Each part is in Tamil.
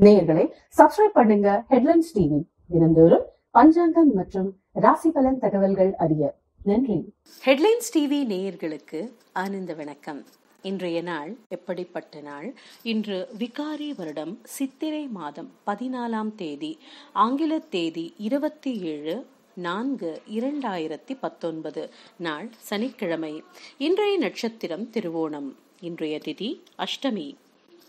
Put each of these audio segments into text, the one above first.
நேயர்களை சப்ஸ்கிரைப் பண்ணுங்க. ஹெட்லைன்ஸ் டிவி தினந்தோறும் பஞ்சாங்கம் மற்றும் ராசி பலன் தகவல்கள் அறிய. நன்றி. ஹெட்லைன்ஸ் டிவி நேயர்களுக்கு ஆனந்த வணக்கம். இன்றைய நாள் எப்படிப்பட்ட நாள்? இன்று விகாரி வருடம் சித்திரை மாதம் பதினாலாம் தேதி ஆங்கில தேதி இருபத்தி ஏழு நான்கு இரண்டாயிரத்தி பத்தொன்பது நாள் சனிக்கிழமை. இன்றைய நட்சத்திரம் திருவோணம். இன்றைய திதி அஷ்டமி.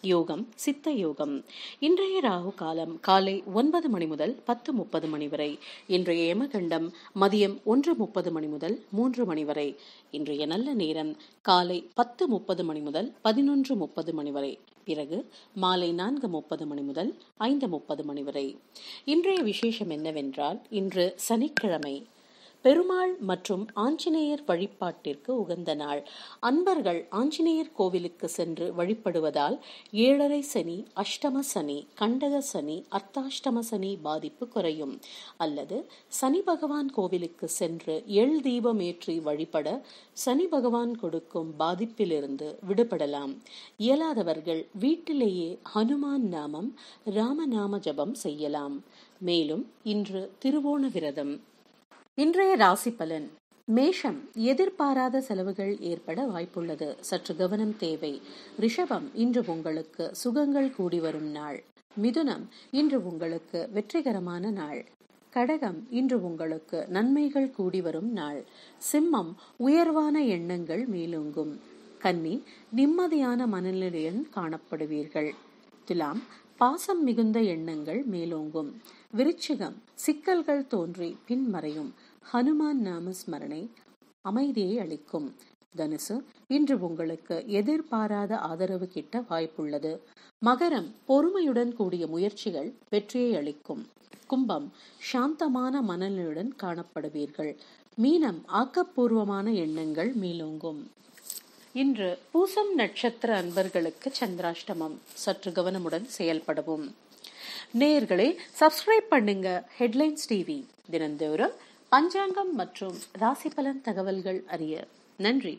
யோகம் சித்த யோகம். இன்றைய ராகு காலம் காலை ஒன்பது மணி முதல் பத்து முப்பது மணி வரை. இன்றைய யமகண்டம் மதியம் ஒன்று முப்பது மணி முதல் மூன்று மணி வரை. இன்றைய நல்ல நேரம் காலை பத்து முப்பது மணி முதல் பதினொன்று முப்பது மணி வரை. பிறகு மாலை நான்கு முப்பது மணி முதல் ஐந்து முப்பது மணி வரை. இன்றைய விசேஷம் என்னவென்றால் இன்று சனிக்கிழமை. பெருமாள் மற்றும் ஆஞ்சநேயர் வழிபாட்டிற்கு உகந்த நாள். அன்பர்கள் ஆஞ்சநேயர் கோவிலுக்கு சென்று வழிபடுவதால் ஏழரை சனி அஷ்டம சனி கண்டக சனி அர்த்தாஷ்டம சனி பாதிப்பு குறையும். அல்லது சனி பகவான் கோவிலுக்கு சென்று எள் தீபம் ஏற்றி வழிபட சனி பகவான் கொடுக்கும் பாதிப்பிலிருந்து விடுபடலாம். இயலாதவர்கள் வீட்டிலேயே ஹனுமான் நாமம் ராமநாம ஜபம் செய்யலாம். மேலும் இன்று திருவோண விரதம். இன்றைய ராசி பலன். மேஷம் எதிர்பாராத செலவுகள் ஏற்பட வாய்ப்புள்ளது. சற்று கவனம் தேவை. ரிஷபம் இன்று உங்களுக்கு சுகங்கள் கூடி வரும் நாள். மிதுனம் இன்று உங்களுக்கு வெற்றிகரமான நாள். கடகம் இன்று உங்களுக்கு நன்மைகள் கூடி வரும் நாள். சிம்மம் உயர்வான எண்ணங்கள் மேலோங்கும். கன்னி நிம்மதியான மனநிலையுடன் காணப்படுவீர்கள். துலாம் பாசம் மிகுந்த எண்ணங்கள் மேலோங்கும். விருச்சிகம் சிக்கல்கள் தோன்றி பின்மறையும். ஹனுமான் நாம ஸ்மரணை அமைதியை அளிக்கும். தனுசு இன்று உங்களுக்கு எதிர்பாராத ஆதரவு கிட்ட வாய்ப்புள்ளது. மகரம் பொறுமையுடன் கூடிய முயற்சிகள் வெற்றியை அளிக்கும். கும்பம் சாந்தமான மனநிலையுடன் காணப்படுவீர்கள். மீனம் ஆக்கப்பூர்வமான எண்ணங்கள் மீளோங்கும் இன்று பூசம் நட்சத்திர அன்பர்களுக்கு சந்திராஷ்டமம். சற்று கவனமுடன் செயல்படவும். நேயர்களே சப்ஸ்கிரைப் பண்ணுங்க. ஹெட்லைன்ஸ் டிவி தினந்தோறும் பஞ்சாங்கம் மற்றும் ராசி பலன் தகவல்கள் அறிய நன்றி.